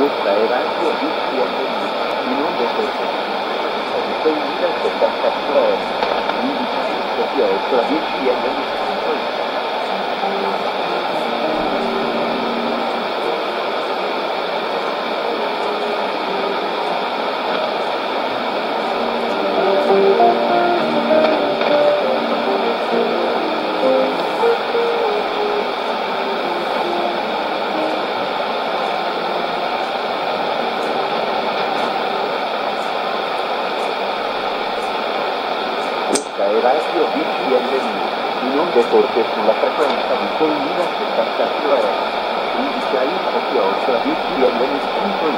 quyết đại bác của những chuyện của mình thì nó được sự thành công trong cuộc tập tập của những cái kiểu của những chuyện caerás de oír y destino, de con la frecuencia de colina que tanta clara, y hay punto.